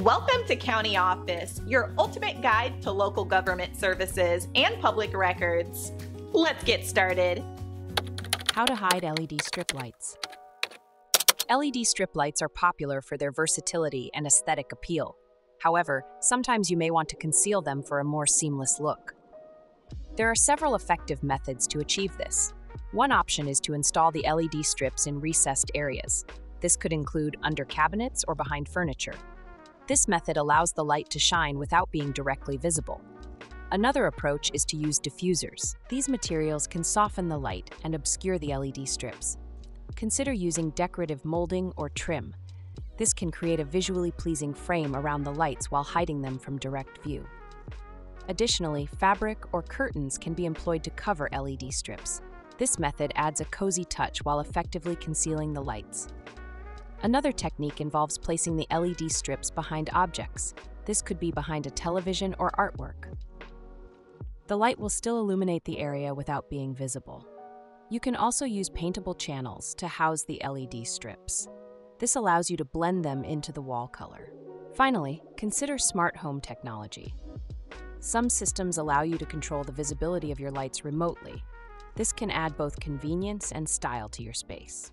Welcome to County Office, your ultimate guide to local government services and public records. Let's get started. How to hide LED strip lights. LED strip lights are popular for their versatility and aesthetic appeal. However, sometimes you may want to conceal them for a more seamless look. There are several effective methods to achieve this. One option is to install the LED strips in recessed areas. This could include under cabinets or behind furniture. This method allows the light to shine without being directly visible. Another approach is to use diffusers. These materials can soften the light and obscure the LED strips. Consider using decorative molding or trim. This can create a visually pleasing frame around the lights while hiding them from direct view. Additionally, fabric or curtains can be employed to cover LED strips. This method adds a cozy touch while effectively concealing the lights. Another technique involves placing the LED strips behind objects. This could be behind a television or artwork. The light will still illuminate the area without being visible. You can also use paintable channels to house the LED strips. This allows you to blend them into the wall color. Finally, consider smart home technology. Some systems allow you to control the visibility of your lights remotely. This can add both convenience and style to your space.